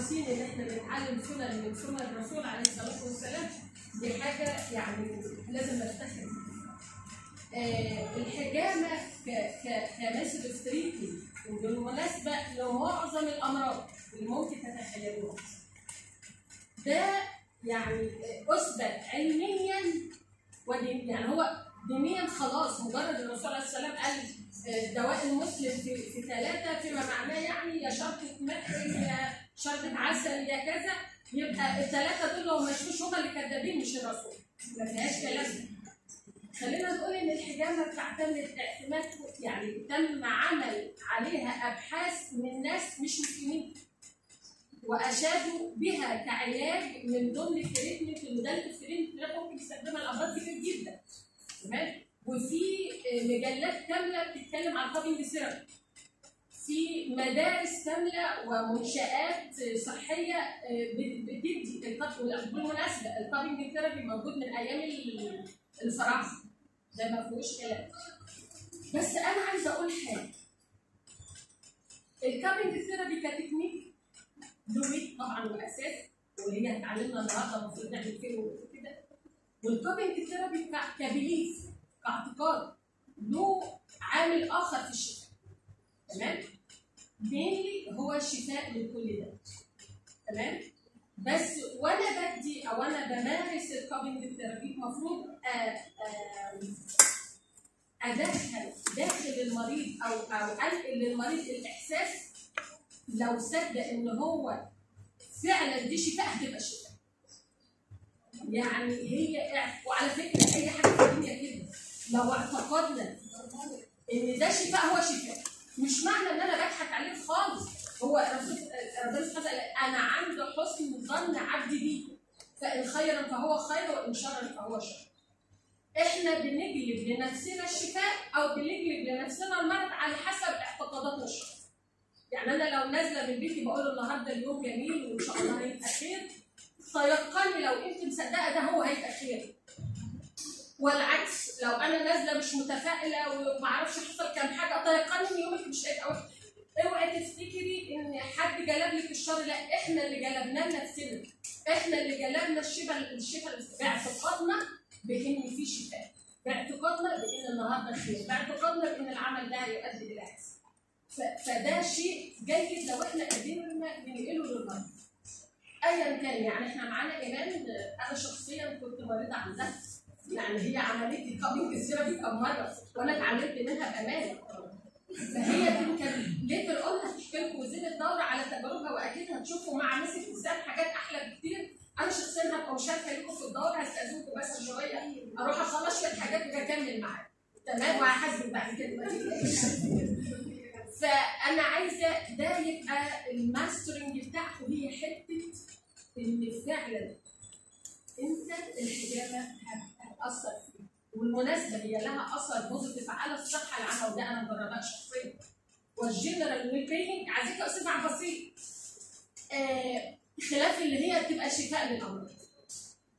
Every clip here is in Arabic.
حريصين ان إحنا نتعلم سنن من سنن الرسول عليه الصلاة والسلام دي حاجة يعني لازم نفتخر. آه، الحجامة كمثل ستريتي وبالمناسبة لمعظم الأمراض اللي ممكن تتخيلوها ده يعني أثبت علميا يعني هو دينيا خلاص مجرد الرسول عليه السلام قال آه، دواء المسلم في في ثلاثة فيما معناه يعني يا شرطه عسل يا كذا يبقى الثلاثه دول لو ما مشوش هم اللي كذابين مش الرسول. ما فيهاش كلام. خلينا نقول إن الحجامة بتعتمد اعتماد يعني تم عمل عليها أبحاث من ناس مش مسلمين. وأشادوا بها كعلاج من ضمن ال treatment ده ال treatment ده ممكن يستخدمها لامراض كتير جدا. تمام؟ وفي مجلات كاملة بتتكلم عن ال cupping therapy في مدارس كامله ومنشآت صحية بت- بتدي ال cup- بالمناسبه ال cupping therapy موجود من أيام ال- الفراعنه ده ما فيهوش كلام. بس أنا عايزة أقول حاجة. ال cupping therapy ك technique له طبعا وأساس وهي هتعلمنا النهارده المفروض نعمل فيه وكده. وال cupping therapy ك belief كاعتقاد له عامل آخر في الشفاء تمام؟ mainly هو الشفاء من كل ده. تمام؟ بس وأنا بدي أو أنا بمارس ال cupping therapy المفروض أدخل داخل المريض أو أو أنقل للمريض الإحساس لو صدق إن هو فعلا دي شفاء هتبقى شفاء يعني هي وعلى فكرة أي حاجة في الدنيا كده. لو اعتقدنا إن ده شفاء هو شفاء مش معنى إن أنا بضحك عليه خالص. هو ربنا سبحانه وتعالى أنا عند حسن ظن عبدي بي. فإن خيرا فهو خير وإن شرا فهو شر. إحنا بنجلب لنفسنا الشفاء أو بنجلب لنفسنا المرض على حسب اعتقاداتنا الشخصية. يعني أنا لو نازلة من بيتي بقول النهارده اليوم جميل وإن شاء الله هيبقى خير. تيقني لو أنت مصدقة ده هو هيبقى خير. والعكس لو أنا نازلة مش متفائلة وما أعرفش حصل كام حاجة تيقني ان يومك مش هيبقى وحش اوعي تفتكري إن حد جلب لك الشر لا إحنا اللي جلبناه لنفسنا إحنا اللي جلبنا الشفاء الشفاء باعتقادنا بإن في شفاء باعتقادنا بإن النهارده خير باعتقادنا بإن العمل ده هيؤدي إلى فده شيء جيد لو إحنا قدرنا ننقله للمرضى ايا كان يعني إحنا معانا إيمان. أنا شخصيا كنت مريضة عندها يعني هي عملت لي cupping therapy كم مرة وأنا اتعلمت منها بامان فهي كان later on هتحكي لكم وزين الدورة على تجاربها وأكيد هتشوفوا مع ناس الانسان حاجات أحلى بكتير. أنا شخصيا هبقى مشاركة لكم في الدورة هستأذنكم بس شوية. أروح أخلص شوية حاجات وأكمل معاكم. تمام؟ وهحاسبك بعد كده. فأنا عايزة ده يبقى ال mastering بتاعته هي حتة إن فعلا انت الحجامة هت- هتأثر فيك والمناسبة هي لها أثر positive على الصحة العامه وده أنا مجرباه شخصيا. وال general well-being عايزاك اسمع بسيط. آه خلاف اللي هي بتبقى شفاء للأمراض.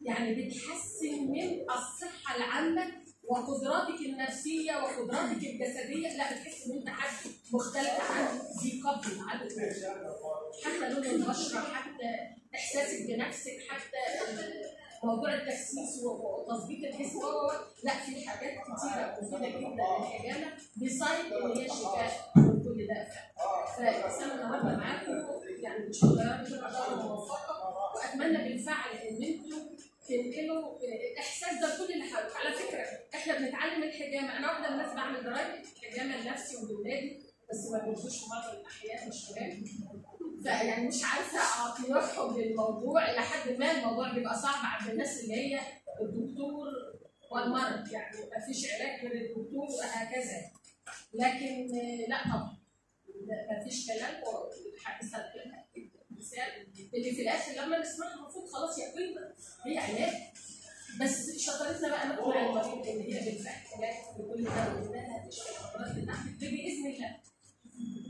يعني بتحسن من الصحة العامه وقدراتك النفسية وقدراتك الجسدية. لا بتحس إن أنت حد مختلف عن ذي قبل عن حتى لون البشره حتى إحساسك بنفسك حتى موضوع التخسيس وتظبيط الجسم. لا في حاجات كتيرة مفيدة جدا للحجامه beside إن هي شفاء من كل ده فالسنه النهارده معاكم يعني إن شاء الله تبقى موفقه وأتمنى بالفعل إن أنتم تنقلوا الاحساس ده لكل اللي حواليك على فكرة إحنا بنتعلم الحجامة. أنا واحدة من الناس بعمل dry حجامة لنفسي ولولادي بس ما بيجوش في بعض الأحيان مش كمان فيعني مش عارفة اعطيهم للموضوع إلى حد ما الموضوع بيبقى صعب عند الناس اللي هي الدكتور والمرض يعني ما فيش علاج غير الدكتور وهكذا. لكن لا طبعا ما فيش كلام والحديث مثال اللي في الآخر لما نسمعها المفروض خلاص يقينا هي علاج. بس شطارتنا بقى نقنع المريض إن هي بالفعل جات بكل ده وإنها تشفي امراض النحل بإذن الله.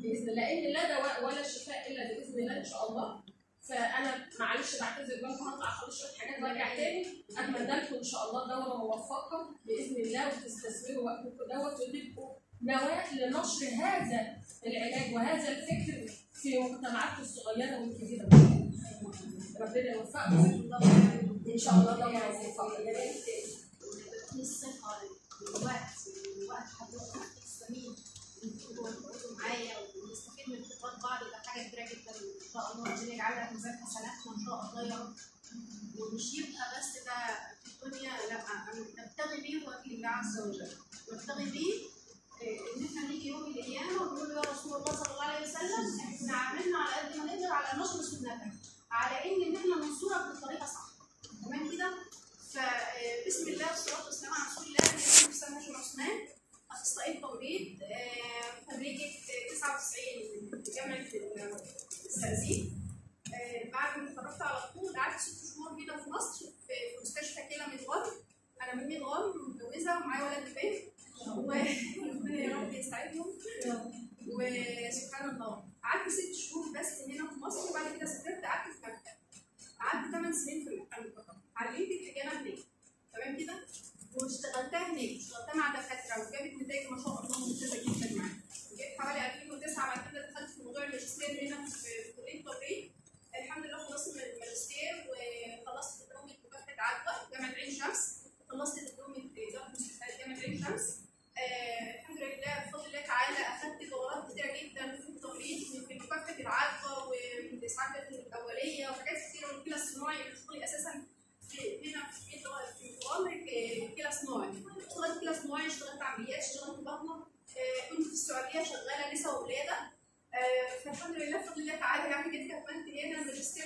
بإذن الله. ان لا دواء ولا شفاء إلا بإذن الله إن شاء الله. فأنا معلش بعتذر لكم هطلع اخلص شوية حاجات وارجع تاني. أتمنى لكم إن شاء الله دوره موفقه بإذن الله وتستثمروا وقتكم دوت وتبقوا نواة لنشر هذا العلاج وهذا الفكر في مجتمعاتكم الصغيرة والكبيرة. ربنا يوفقكم. إن شاء الله دوره موفقه الثقة الوقت وقت حضرتك معايا ونستفيد من خبرات بعض ده حاجة كبيرة جدا. إن شاء الله ربنا يجعلها ميزان حسناتنا ان شاء الله يا رب ومش يبقى بس ده في الدنيا لا أنا نبتغي بيه وجه الله عز وجل. نبتغي بيه آه، إن إحنا نيجي يوم القيامة ونقول له يا رسول الله صلى الله عليه وسلم إحنا عملنا على قد ما نقدر على نشر سنتك. على ان ان إحنا ننصرك بالطريقة صح تمام كده؟ فبسم الله والصلاه والسلام على رسول الله أنا اسمي حسام هاشم عثمان اخصائي تمريض آه، خريجه 99 من جامعه الزقازيق آه، بعد ما اتخرجت على طول قعدت ست شهور كده في مصر في في مستشفى كلى مدغام أنا من مدغام متجوزه ومعايا ولد بنت وربنا يا رب يسعدهم الله قعدت ست شهور بس هنا في مصر وبعد كده سافرت قعدت في مكة. قعدت 8 سنين في فقط علمت الحجامة هناك. تمام كده؟ واشتغلتها هناك. اشتغلتها مع دكاترة وجابت نتائج ما شاء الله ممتازة جدا معايا. جيت حوالي 2009 بعد كده دخلت في موضوع الماجستير هنا في كلية التمريض الحمد لله خلصت من الماجستير وخلصت دبلومه مكافحة عدوى جامعة عين شمس. خلصت دبلومه اداره جامعة عين شمس. آه الحمد لله بفضل الله تعالى اخذت دورات كتيرة جدا في في مكافحه العدوى ومن الاسعافات الأولية وحاجات كتيرة. من الكلى الصناعي شغلي أساسا هنا في مبرمج كلى صناعي اشتغلت كلى صناعي اشتغلت عمليات اشتغلت بطنه آه، كنت في السعودية شغالة نساء وولاده آه، فالحمد لله بفضل الله تعالى يعني جيت كملت هنا ماجستير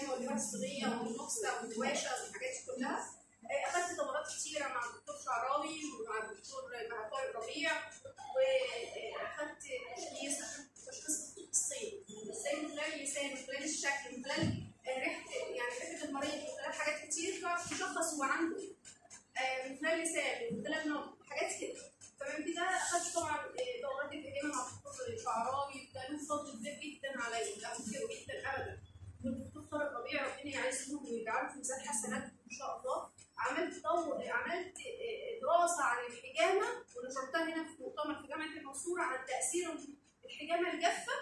للحجامه واللغة الصينيه والنقصه والواشة والحاجات دي كلها. آه، أخدت دورات كتيرة مع الدكتور شعراوي ومع الدكتور مع طارق ربيع وأخدت تشخيص أخدت تشخيص الصين إزاي من خلال اللسان من خلال الشكل من خلال آه، ريحة يعني ريحة المريض من خلال حاجات كتير تعرف تشخص هو عنده. آه، من خلال اللسان من خلال نبض حاجات كده. تمام كده؟ أخدت طبعا آه، دورات الحجامه مع الدكتور شعراوي وكان له فضل كبير جدا عليا لا انكره جدا ابدا. طارق ربيع ربنا يعزهم ويجعله في ميزان حسناتكم إن شاء الله. عملت دور عملت آه، دراسة عن الحجامة ونشرتها هنا في مؤتمر في جامعة المنصورة عن تاثير الحجامة الجافة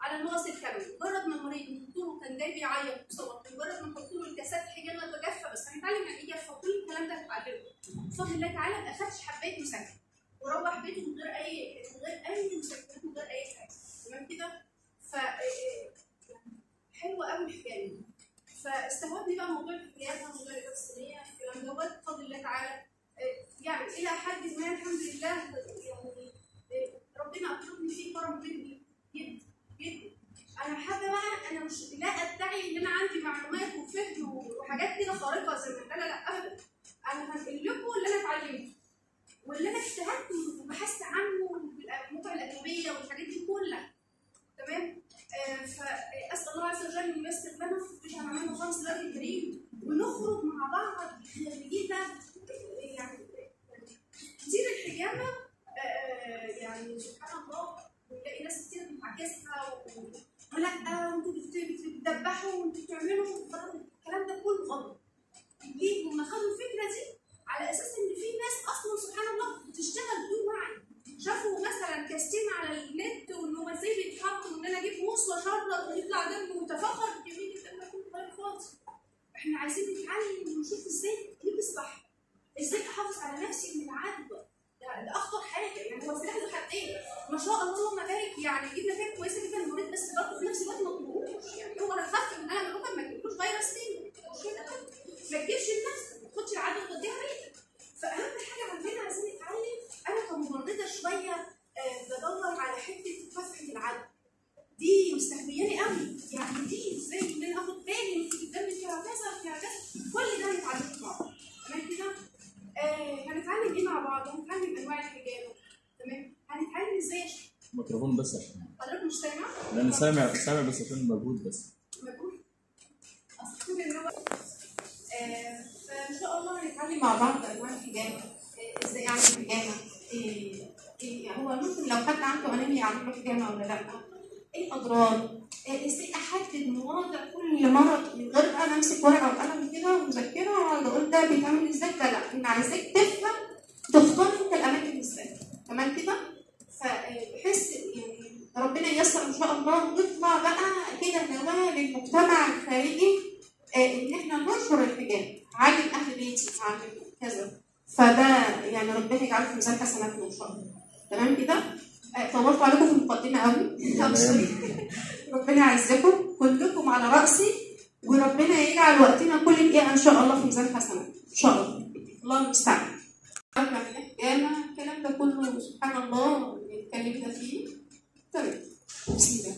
على المغص الكلوي مجرد ما المريض الدكتور كان جاي بيعيط وصوت مجرد ما نحط له الكاسات حجامه جافة بس هنتعلم يعني إيه جافة؟ كل الكلام ده هتتعلمه بفضل الله تعالى ما أخدش حبايه مسكن وروح بيته من غير أي من غير أي مسكنات من غير أي حاجة. تمام كده؟ ف حلوة قوي الحكاية دي فاستهوتني بقى موضوع الحكايات موضوع الاداره الصينيه الكلام دوت بفضل الله تعالى. آه، يعني إلى حد ما الحمد لله يعني آه، ربنا اكرمني فيه كرم كبير جدا جدا أنا حابة بقى أنا مش لا أدعي إن أنا عندي معلومات وفهم وحاجات كده خارقة زي ما لا لا ابدا أنا هنقل لكم اللي أنا اتعلمته واللي أنا اجتهدت وبحثت عنه في المواقع الادبيه والحاجات دي كلها تمام آه فاسال الله عز وجل ان ييسر لنا مش هنعمل خمس دلوقتي الكريم ونخرج مع بعض خريجين بقى يعني كتير الحجامه آه يعني سبحان الله ونلاقي ناس كتير بتعكسها و- ولا أنتوا بت- بتدبحوا وانتوا بتعملوا الكلام ده كله غلط. ليه هم خدوا الفكرة دي على أساس إن في ناس أصلا سبحان الله بتشتغل بدون وعي شافوا مثلا كاستين على النت وإنه إزاي بيتحط وان أنا أجيب موس واشرب ويطلع دم متفخر جميل جدا ده كله كلام فاضي إحنا عايزين نتعلم ونشوف إزاي نلبس صح إزاي احافظ على نفسي من العدوى. ده, أخطر حاجة يعني هو سلاح ذو حدين ما شاء الله اللهم بارك يعني جبنا نتائج كويسه جدا للمريض بس برضه في نفس الوقت ما تضروش يعني هو أنا خدت من أنا ممكن ما تجيبلوش فيروس تاني. مش كده ما تجيبش لنفسك ما تاخدش العدوى توديها مريض فاهم حاجة عندنا عايزين نتعلم أنا كممرضه شوية آه، بدور على حتة مكافحه العدوى دي مستهوياني قوي بس عشان حضرتك مش سامع؟ لأن سامع سامع بس عشان مجهود بس مجهول؟ أصل كل اللغة آه، فإن شاء الله هنتعلم مع بعض أنواع الحجامة آه، إزاي أعمل حجامة آه، إيه هو ممكن لو حد عنده أنيميا يعمل له حجامة ولا لأ؟ إيه الأضرار؟ آه، إزاي أحدد مواضع كل مرض من غير بقى أنا أمسك ورقة وقلم كده ومذكرة وأقعد أقول ده بيتعمل إزاي ده لأ أنا عايزاك تفهم تختار أنت الأماكن إزاي تمام كده؟ فبحس يعني ربنا ييسر إن شاء الله ونطلع بقى كده نواه للمجتمع الخارجي آه، إن إحنا ننشر الحجاب علم أهل بيتي علم كذا. فده يعني ربنا يجعله في ميزان حسناتنا إن شاء الله. تمام كده؟ آه، طولت عليكم في المقدمة قوي. ربنا يعزكم كلكم على رأسي وربنا يجعل وقتنا كل دقيقة إن شاء الله في ميزان حسنات إن شاء الله. الله المستعان ده كله سبحان الله اتكلمنا فيه طيب سيبك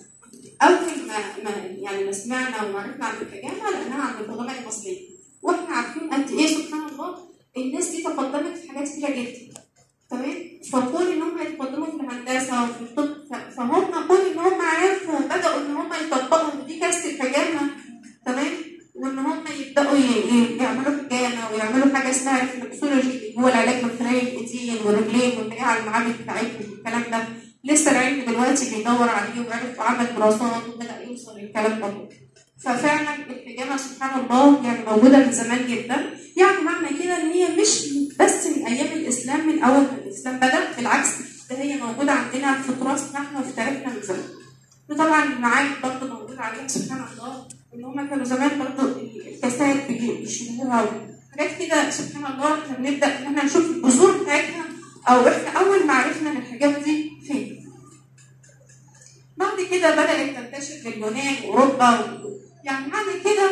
أول ما, ما يعني ما سمعنا وعرفنا عن الحجامة لأنها عند القدماء المصريين. وإحنا عارفين قد إيه سبحان الله الناس دي تقدمت في حاجات كتيرة جدا. تمام؟ فكون إن هم يتقدموا في الهندسة وفي الطب فهم كون إن هم عرفوا بدأوا إن هم يطبقوا دي كارثة الحجامة تمام؟ وإن هم يبدأوا ي- ي- يعملوا حجامة ويعملوا حاجة اسمها ريفلكسولوجي اللي هو العلاج من خلال الإيدين والرجلين هي على المعامل بتاعتهم والكلام ده. لسه العلم دلوقتي بيدور عليه وعرف وعمل دراسات وبدأ يوصل للكلام ده. ففعلا الحجامة سبحان الله يعني موجودة من زمان جدا. يعني معنى كده إن هي مش بس من أيام الإسلام من أول ما الإسلام بدأ بالعكس ده هي موجودة عندنا في تراثنا إحنا وفي تاريخنا من زمان. وطبعا المعاني برضه موجود عليها سبحان الله إن هم كانوا زمان برضه الكاسات بيشيلوها حاجات كده سبحان الله إحنا بنبدأ إن إحنا نشوف البذور بتاعتها أو إحنا أول ما عرفنا إن الحاجات دي فين بعد كده بدأت تنتشر في اليونان وأوروبا. يعني بعد كده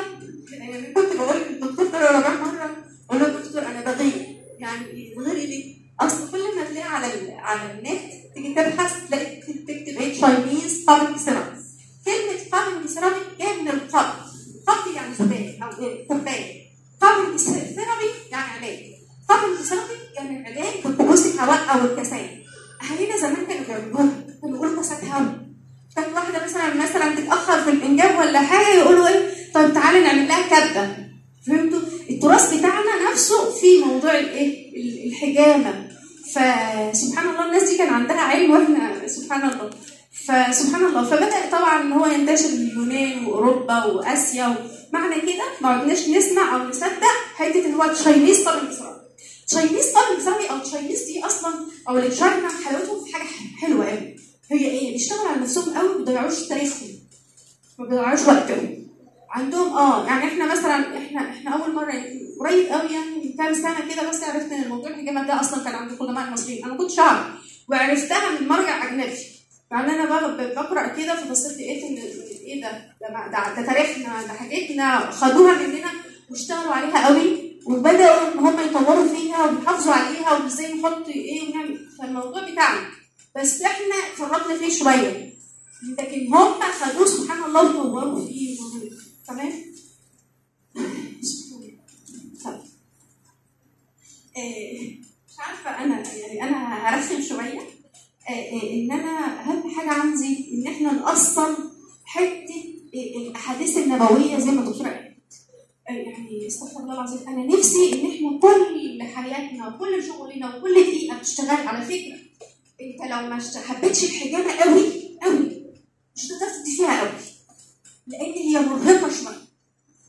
يعني كنت بقول للدكتور ده ربع مرة أقول له دكتور أنا بغير يعني بغير ليه؟ أصل كل ما تلاقي على ال... على النت تيجي تبحث تلاقي تكتب إيه Chinese cupping therapy كلمة قبل سيراميك جاية من ال cup cup يعني كباية أو إيه؟ cupping therapy يعني علاج. cupping therapy يعني علاج بكؤوس الهواء أو الكاسات. أهالينا زمان كانوا بيعملوها كانوا يقولوا كاسات هواء كانت واحدة مثلا مثلا تتأخر في الإنجاب ولا حاجة يقولوا إيه؟ طيب تعالى نعمل لها كبدة. فهمتوا؟ التراث بتاعنا نفسه في موضوع الإيه؟ ال- الحجامة. فسبحان الله الناس دي كان عندها علم وإحنا سبحان الله. فسبحان الله. فبدأ طبعا إن هو ينتشر اليونان وأوروبا وآسيا معنى كده ما عدناش نسمع أو نصدق حتة إن هو Chinese cupping therapy Chinese cupping therapy أو Chinese دي أصلا أو التشاينا حلاوتهم في حاجة حلوة قوي هي إيه؟ بيشتغلوا على نفسهم قوي ما بيضيعوش تاريخهم. ما بيضيعوش وقتهم. عندهم آه يعني إحنا مثلا إحنا إحنا أول مرة يمكن قريب قوي يعني من كام سنة كده بس عرفت إن الموضوع الحجامه ده أصلا كان عند القدماء المصريين. أنا ما كنتش أعرف. وعرفتها من مرجع أجنبي. يعني أنا بقى بقرأ كده فبصيت لقيت إن إيه ده؟ ده, ده, تاريخنا ده حاجتنا خدوها مننا واشتغلوا عليها قوي وبدأوا إن هم يطوروا فيها ويحافظوا عليها وإزاي نحط إيه ونعمل. فالموضوع بتاعنا بس إحنا فرطنا فيه شوية لكن هم خدوه سبحان الله وطوروا فيه تمام. إيه، مش عارفة أنا يعني أنا هرخم شوية. إن أنا أهم حاجة عندي إن إحنا نأصل حتة إيه، الأحاديث النبوية زي ما الدكتورة قالت. يعني استغفر الله العظيم أنا نفسي إن إحنا كل حياتنا وكل شغلنا وكل دقيقة بتشتغل على فكرة. أنت لو ما حبيتش الحجامة قوي قوي. مش هتقدر تدي فيها قوي. لأن هي مرهقة شوية.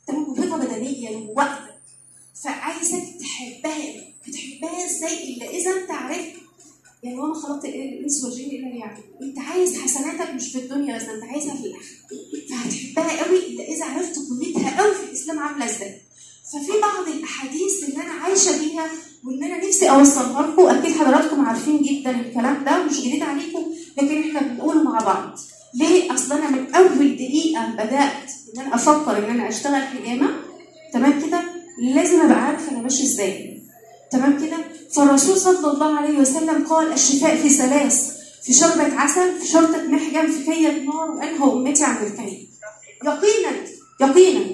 تمام مرهقة بدنيا ووقتا فعايزك تحبها. هتحبها إزاي؟ إلا إذا أنت عرفت يعني وما خلقت الإنس والجن الا يعني أنت عايز حسناتك مش في الدنيا بس أنت عايزها في الآخرة. فهتحبها قوي إلا إذا عرفت قيمتها قوي في الإسلام عاملة إزاي. ففي بعض الأحاديث اللي أنا عايشة بيها وإن أنا نفسي اوصلها لكم أكيد حضراتكم عارفين جدا الكلام ده مش جديد عليكم لكن إحنا بنقوله مع بعض. ليه؟ أصل أنا من أول دقيقة بدأت إن أنا أفكر إن أنا أشتغل حجامه تمام كده؟ لازم أبقى عارف أنا ماشي إزاي. تمام كده؟ فالرسول صلى الله عليه وسلم قال الشفاء في ثلاث في شربة عسل في شرطة محجم في كية نار وأنهى أمتي عن الكي يقينا يقينا.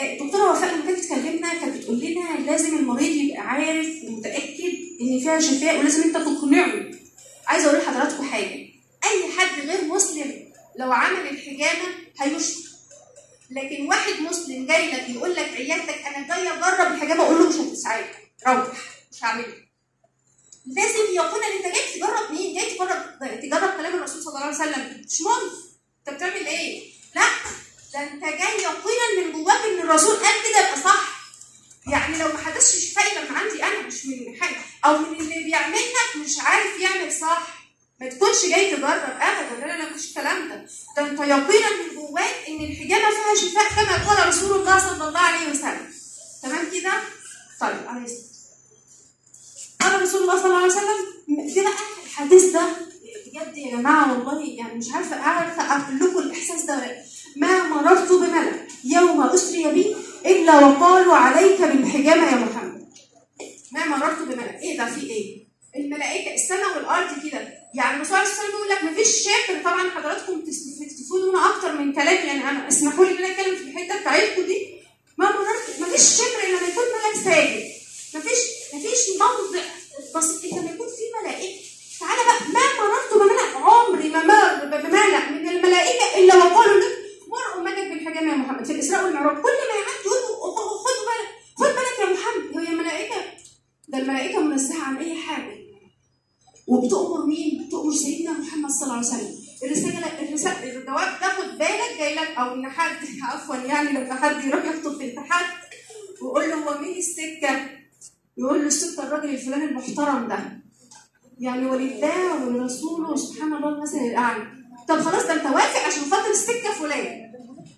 آه، دكتورة وفاء لما كانت تكلمنا كانت بتقول لنا لازم المريض يبقى عارف ومتأكد إن فيها شفاء ولازم أنت تقنعه. عايزة أقول لحضراتكم حاجة أي حد غير مسلم لو عمل الحجامة هيشفى. لكن واحد مسلم جاي لك يقول لك عيادتك أنا جاي أجرب الحجامة أقول له مش هتساعدك. روح. مش هعملها لازم يكون أنت جاي تجرب مين؟ جاي تجرب تجرب كلام الرسول صلى الله عليه وسلم. مش ممكن أنت بتعمل إيه؟ لا. ده أنت جاي يقينا من جواك إن الرسول قال كده يبقى صح. يعني لو ما حدثش شفائي لما عندي أنا مش من حاجة. أو من اللي بيعمل لك مش عارف يعمل صح. ما تكونش جاي تجرب ابدا. لا لا مفيش الكلام ده. ده أنت يقينا من جواك إن الحجامه فيها شفاء كما قال رسول الله صلى الله عليه وسلم. تمام كده؟ طيب عليه قال رسول الله صلى الله عليه وسلم في بقى الحديث ده بجد يا جماعة والله يعني مش عارفة عارفة أقول لكم الإحساس ده. ما مررت بملك يوم أسري بي إلا وقالوا عليك بالحجامة يا محمد. ما مررت بملك إيه ده؟ في إيه؟ الملائكة السماء والأرض كده. يعني الرسول عليه وسلم بيقول لك مفيش شبر طبعا حضراتكم تستفيدوا أكتر من كلام يعني أنا اسمحوا لي إن أنا أتكلم في الحتة بتاعتكم دي ما مررت مفيش شبر الا لما يكون ملك ساجد مفيش مفيش موضع بسيط الا لما يكون في ملائكه تعالى بقى ما مررت بملك عمري ما مر بملك من الملائكه الا وقالوا لك مر امتك بالحجامه يا محمد في الاسراء والمعراج كل ما يعدي يقولوا خدوا بالك خد بالك يا محمد هي ملائكه ده الملائكه منزهه عن اي حاجة وبتؤمر مين؟ بتؤمر سيدنا محمد صلى الله عليه وسلم الرسالة الرسالة الجواب ده خد بالك جاي لك أو حد عفوا يعني لما حد يروح يخطب في امتحان ويقول له هو مين السكة؟ يقول له السكة الراجل الفلاني المحترم ده يعني ولله ولرسوله سبحان الله المثل الأعلى طب خلاص ده أنت وافق عشان خاطر السكة فلان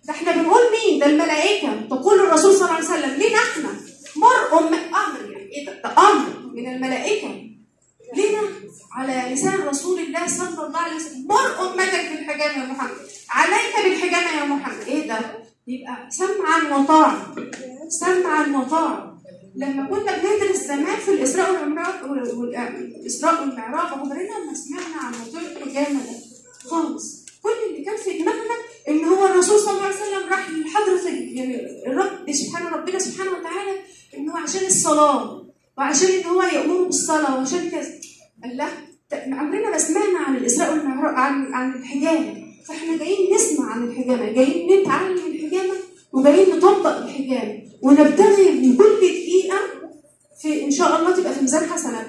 ده إحنا بنقول مين؟ ده الملائكة تقول الرسول صلى الله عليه وسلم لينا إحنا مر أم أمر يعني إيه ده؟ ده أمر من الملائكة لنا على لسان رسول الله صلى الله عليه وسلم. مر أمتك بالحجامة يا محمد. عليك بالحجامة يا محمد. إيه ده؟ يبقى سمعا وطاعا سمعا وطاعا لما كنا بندرس زمان في الإسراء والمعراج الاسراء والمعراج عمرنا ما سمعنا عن موضوع الحجامة ده خالص. كل اللي كان في دماغنا إن هو الرسول صلى الله عليه وسلم راح لحضرة يعني الرب سبحان ربنا سبحانه وتعالى إن هو عشان الصلاة وعشان إن هو يامر بالصلاة وعشان كذا. قال لا عمرنا ما سمعنا عن الإسراء والمعراج عن عن الحجامه فإحنا جايين نسمع عن الحجامه جايين نتعلم الحجامه وجايين نطبق الحجامه ونبتغي بكل دقيقة في إن شاء الله تبقى في ميزان حسنات